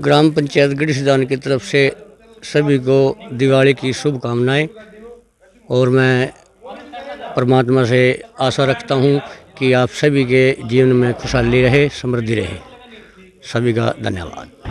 ग्राम पंचायत गढ़ीसदान की तरफ़ से सभी को दिवाली की शुभकामनाएँ और मैं परमात्मा से आशा रखता हूँ कि आप सभी के जीवन में खुशहाली रहे, समृद्धि रहे। सभी का धन्यवाद।